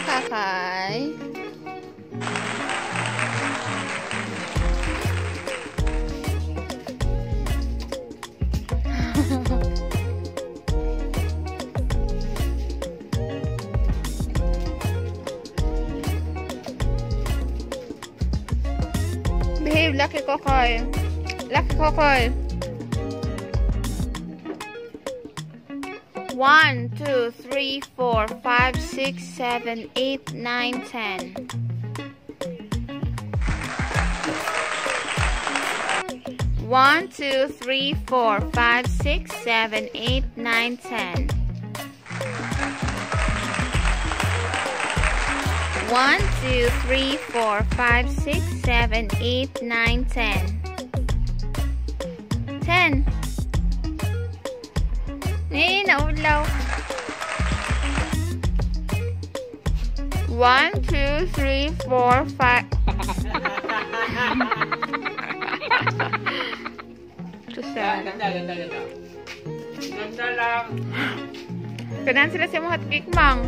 นะคะขายบีบลักกี้ก็คอยลักกี้ก็คอย 1, 2, 3, 4, 5, 6, 7, 8, 9, 10. One, two, three, four, five, six, seven, eight, nine, ten. One, two, three, four, five, six, seven, eight, nine, ten. adlaw. 1, 2, 3, 4, 5. Ganda, ganda, ganda, ganda. Ganda lang. Kanan sila sa mga hotcake, mang.